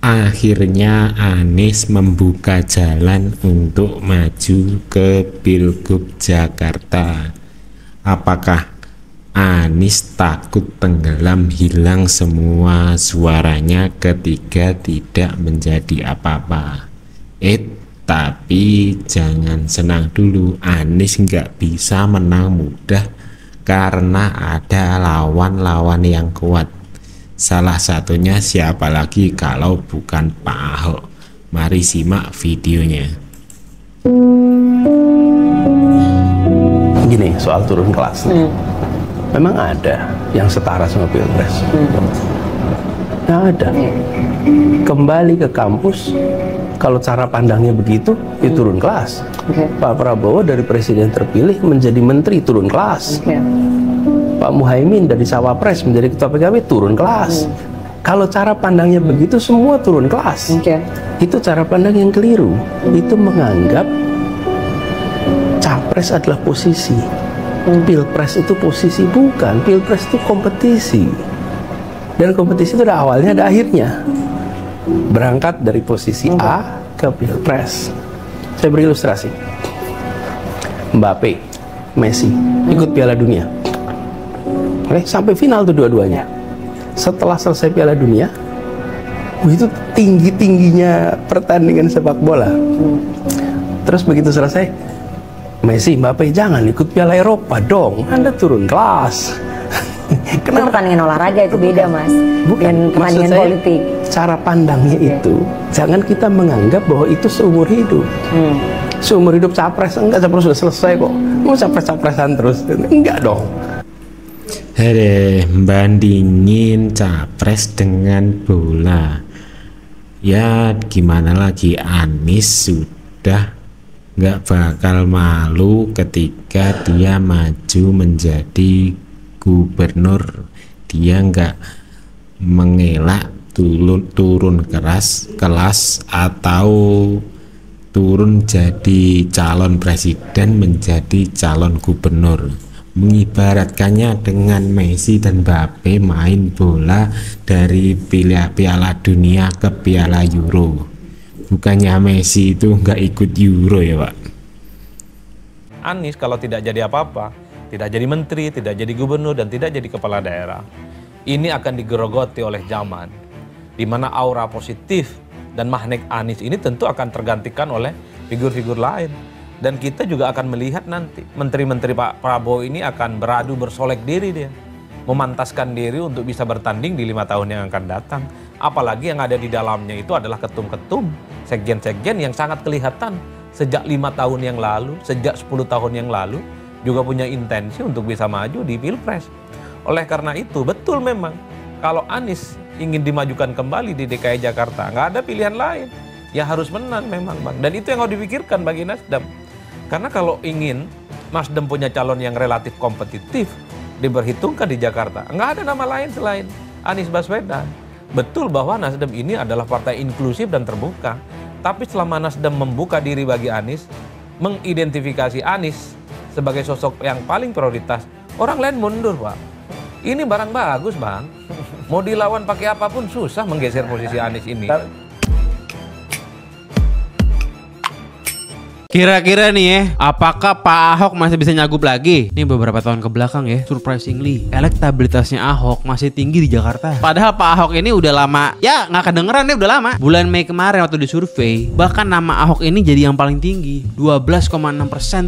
Akhirnya Anies membuka jalan untuk maju ke Pilgub Jakarta. Apakah Anies takut tenggelam hilang semua suaranya ketika tidak menjadi apa-apa? Eh, tapi jangan senang dulu, Anies nggak bisa menang mudah karena ada lawan-lawan yang kuat Salah satunya siapa lagi kalau bukan Pak Ahok. Mari simak videonya. Gini soal turun kelas. Hmm. Memang ada yang setara sama pilpres. Hmm. Nah, ada. Kembali ke kampus, kalau cara pandangnya begitu, ya turun kelas. Okay. Pak Prabowo dari presiden terpilih menjadi menteri turun kelas. Okay Pak Muhaimin dari Sawapres menjadi ketua PKB turun kelas. Hmm. Kalau cara pandangnya begitu semua turun kelas. Okay. Itu cara pandang yang keliru. Hmm. Itu menganggap capres adalah posisi. Hmm. Pilpres itu posisi bukan. Pilpres itu kompetisi. Dan kompetisi itu ada awalnya ada akhirnya. Berangkat dari posisi okay. A ke Pilpres. Saya beri ilustrasi. Mbappe, Messi ikut Piala Dunia Oke, sampai final tuh dua-duanya. Setelah selesai Piala Dunia, itu tinggi-tingginya pertandingan sepak bola. Terus begitu selesai, Messi, Mbappe jangan ikut Piala Eropa dong. Anda turun kelas. Kenapa? Itu pertandingan olahraga itu beda mas Bukan, dengan pertandingan saya, politik. Cara pandangnya okay. itu, jangan kita menganggap bahwa itu seumur hidup. Hmm. Seumur hidup capres enggak capres sudah selesai kok. Mau capres-capresan terus enggak dong. Hore, bandingin capres dengan bola. Ya gimana lagi Anis sudah nggak bakal malu ketika dia maju menjadi gubernur. Dia nggak mengelak turun turun keras kelas atau turun jadi calon presiden menjadi calon gubernur mengibaratkannya dengan Messi dan Mbappe main bola dari piala dunia ke piala Euro. Bukannya Messi itu nggak ikut Euro ya Pak? Anies kalau tidak jadi apa-apa tidak jadi menteri, tidak jadi gubernur dan tidak jadi kepala daerah ini akan digerogoti oleh zaman di mana aura positif dan magnet Anies ini tentu akan tergantikan oleh figur-figur lain dan kita juga akan melihat nanti menteri-menteri Pak Prabowo ini akan beradu bersolek diri dia. Memantaskan diri untuk bisa bertanding di lima tahun yang akan datang. Apalagi yang ada di dalamnya itu adalah ketum-ketum, sekjen-sekjen yang sangat kelihatan sejak lima tahun yang lalu, sejak 10 tahun yang lalu juga punya intensi untuk bisa maju di Pilpres. Oleh karena itu betul memang kalau Anies ingin dimajukan kembali di DKI Jakarta nggak ada pilihan lain ya harus menang memang bang dan itu yang harus dipikirkan bagi Nasdem karena kalau ingin Nasdem punya calon yang relatif kompetitif, diperhitungkan di Jakarta. Nggak ada nama lain selain Anies Baswedan. Betul bahwa Nasdem ini adalah partai inklusif dan terbuka. Tapi selama Nasdem membuka diri bagi Anies, mengidentifikasi Anies sebagai sosok yang paling prioritas, orang lain mundur, Pak. Ini barang bagus, Bang. Mau dilawan pakai apa pun susah menggeser posisi Anies ini. Kira-kira nih ya, apakah Pak Ahok masih bisa nyagup lagi? Ini beberapa tahun ke belakang ya, surprisingly, elektabilitasnya Ahok masih tinggi di Jakarta. Padahal Pak Ahok ini udah lama, ya nggak kedengeran deh udah lama. Bulan Mei kemarin waktu disurvey, bahkan nama Ahok ini jadi yang paling tinggi, 12,6%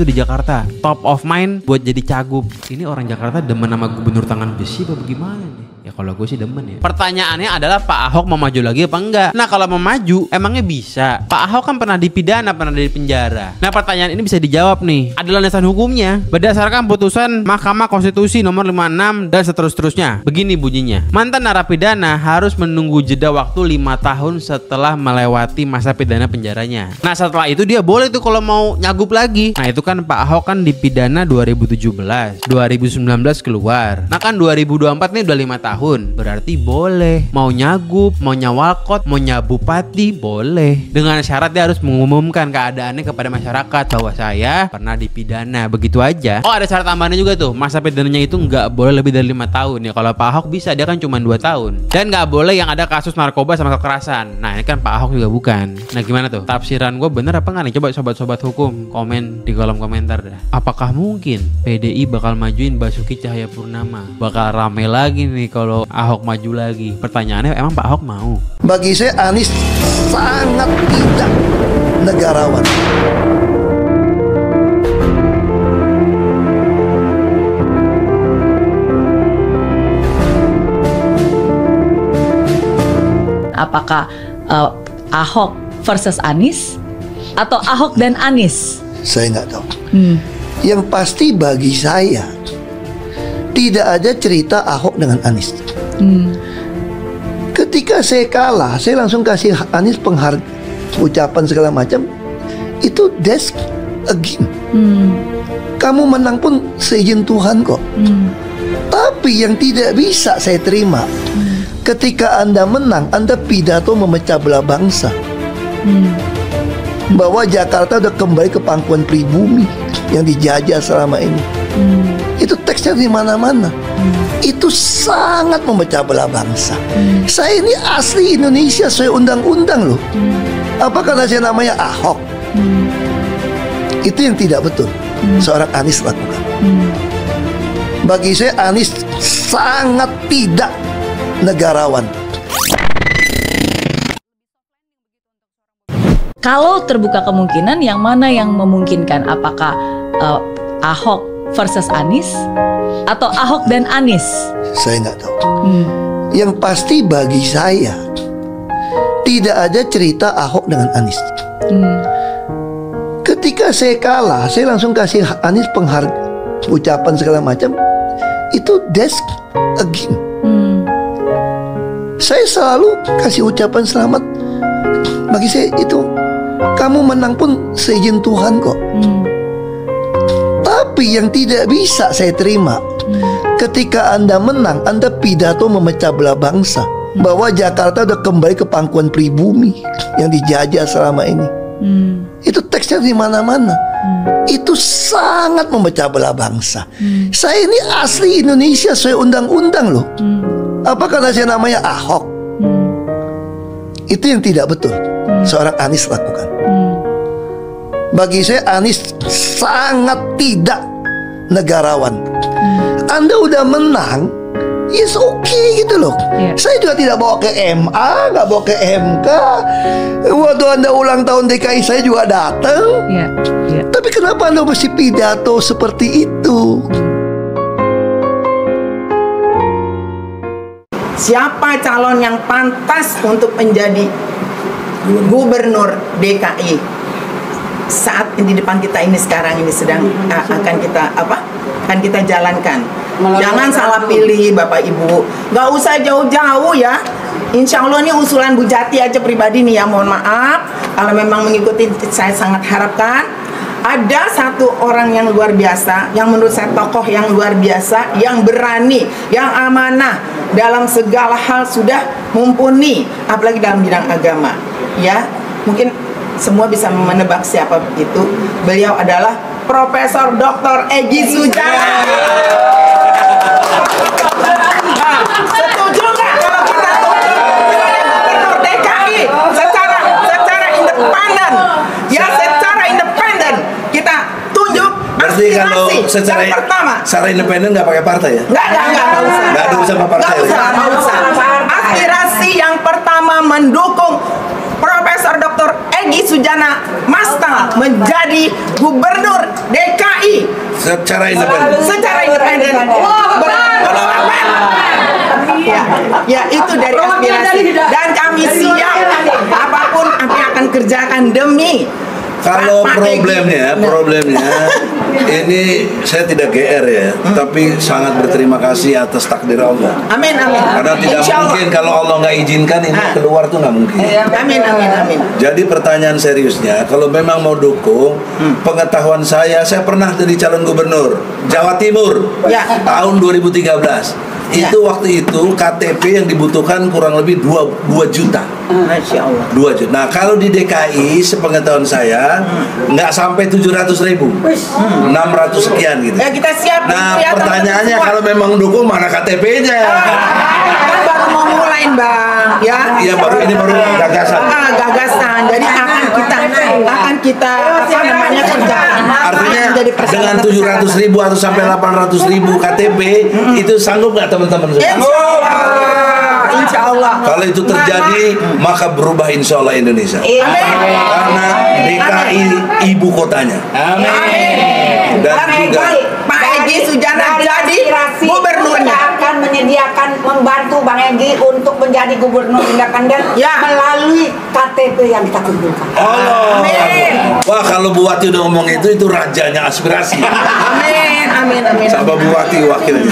tuh di Jakarta. Top of mind buat jadi cagup. Ini orang Jakarta demen nama gubernur tangan besi apa gimana nih? Ya kalau gue sih demen ya. Pertanyaannya adalah Pak Ahok mau maju lagi apa enggak? Nah kalau mau maju emangnya bisa. Pak Ahok kan pernah dipidana, pernah di penjara. Nah pertanyaan ini bisa dijawab nih. Adalah landasan hukumnya berdasarkan putusan Mahkamah Konstitusi nomor 56 dan seterusnya. Begini bunyinya. Mantan narapidana harus menunggu jeda waktu 5 tahun setelah melewati masa pidana penjaranya. Nah setelah itu dia boleh tuh kalau mau nyagup lagi. Nah itu kan Pak Ahok kan dipidana 2017, 2019 keluar. Nah kan 2024 nih udah 5 tahun tahun berarti boleh. Mau nyagup mau nyawalkot mau nyabupati boleh. Dengan syarat dia harus mengumumkan keadaannya kepada masyarakat. Bahwa saya pernah dipidana begitu aja. Oh ada syarat tambahannya juga tuh. Masa pidananya itu nggak boleh lebih dari lima tahun ya. Kalau Pak Ahok bisa dia kan cuma dua tahun. Dan nggak boleh yang ada kasus narkoba sama kekerasan. Nah ini kan Pak Ahok juga bukan. Nah gimana tuh? Tafsiran gue bener apa nggak nih? Coba sobat-sobat hukum komen di kolom komentar dah. Apakah mungkin PDI bakal majuin Basuki Cahayapurnama? Bakal rame lagi nih kalau Ahok maju lagi pertanyaannya emang Pak Ahok mau Bagi saya Anies sangat tidak negarawan. Apakah eh, Ahok versus Anies atau Ahok dan Anies? Saya nggak tahu. Hmm. Yang pasti bagi saya tidak ada cerita Ahok dengan Anies. Hmm. Ketika saya kalah, saya langsung kasih Anies penghargaan, ucapan segala macam. Itu desk again. Hmm. Kamu menang pun seizin Tuhan kok. Hmm. Tapi yang tidak bisa saya terima, ketika Anda menang, Anda pidato memecah belah bangsa. Hmm. Bahwa Jakarta udah kembali ke pangkuan pribumi yang dijajah selama ini. Hmm. Itu teksnya di mana-mana. Itu sangat memecah belah bangsa. Saya ini asli Indonesia sesuai undang-undang loh. Apa karena saya namanya Ahok? Itu yang tidak betul. Seorang Anies lakukan. Bagi saya Anies sangat tidak negarawan. Kalau terbuka kemungkinan, yang mana yang memungkinkan? Apakah eh, Ahok versus Anies atau Ahok dan Anies? Saya nggak tahu. Hmm. Yang pasti bagi saya tidak ada cerita Ahok dengan Anies. Hmm. Ketika saya kalah, saya langsung kasih Anies penghargaan, ucapan segala macam. Itu desk again. Hmm. Saya selalu kasih ucapan selamat. Bagi saya itu kamu menang pun seizin Tuhan kok. Hmm. Tapi yang tidak bisa saya terima ketika Anda menang, Anda pidato memecah belah bangsa bahwa Jakarta udah kembali ke pangkuan pribumi yang dijajah selama ini. Hmm. Itu teksnya di mana-mana. Itu sangat memecah belah bangsa. Saya ini asli Indonesia sesuai undang-undang loh. Apa karena saya namanya Ahok? Itu yang tidak betul. Seorang Anies lakukan. Bagi saya Anies sangat tidak negarawan. Anda udah menang, yes oke gitu loh. Iya. Saya juga tidak bawa ke MA, nggak bawa ke MK. Waktu Anda ulang tahun DKI saya juga datang. Ya, ya. Tapi kenapa Anda mesti pidato seperti itu? siapa calon yang pantas untuk menjadi gubernur DKI saat di depan kita ini sekarang ini sedang uh, akan kita apa akan kita jalankan. Jangan salah pilih bapak ibu. Nggak usah jauh-jauh ya. Insya Allah ini usulan Bu Jati aja pribadi nih ya mohon maaf. Kalau memang mengikuti saya sangat harapkan. Ada satu orang yang luar biasa yang menurut saya tokoh yang luar biasa yang berani yang amanah dalam segala hal sudah mumpuni apalagi dalam bidang agama. Ya mungkin semua bisa menebak siapa itu beliau adalah Profesor Dr. Egi Sujana setuju nggak kalau kita tunjuk gubernur DKI secara secara independen ya secara independen kita tunjuk Berarti kalau secara yang pertama secara independen nggak pakai partai ya? Nggak, nggak, nggak, nggak usah. Nggak ada urusan sama partai. Nggak usah, nggak usah. Aspirasi yang pertama mendukung Egi Sujana Masta menjadi Gubernur DKI Secara independen. secara independen. Berparlemen. Ya, ya itu dari aspirasi dan kami siap apa pun kami akan kerjakan demi Kalau Egi. problemnya, Nah. problemnya ini saya tidak GR ya, tapi sangat berterima kasih atas takdir Allah. Amin amin. Karena tidak Insya Allah. mungkin kalau Allah nggak izinkan ini Ah. keluar tuh nggak mungkin. Amin amin amin. Jadi pertanyaan seriusnya, kalau memang mau dukung, pengetahuan saya, saya pernah jadi calon gubernur Jawa Timur Ya. tahun 2013. itu waktu itu KTP yang dibutuhkan kurang lebih 2, 2 juta. Masya Allah. 2 juta. Nah, kalau di DKI sepengetahuan saya nggak sampai 700 ribu. 600 sekian gitu. Ya kita siap. Nah, ya, pertanyaannya kalau memang dukung mana KTP-nya? Kan baru mau mulai bang, ya. Iya, baru ini baru gagasan. Ah, gagasan. Jadi akan kita akan kita apa namanya kerjakan. Artinya Jadi dengan persyaratan 700 ribu atau sampai 800 ribu KTP itu sanggup nggak teman-teman semua? Insya Allah. Kalau itu terjadi maka berubah insya Allah Indonesia. Karena DKI ibu kotanya. Dan juga Pak Egi Sujana jadi Aspirasi gubernurnya. akan menyediakan membantu Bang Egi untuk menjadi gubernur independen Ya. melalui KTP yang kita kumpulkan. Allah. Amin. Wah kalau Bu Wati udah ngomong itu itu rajanya aspirasi. Amin, amin, amin. Sama Bu Wati wakilnya.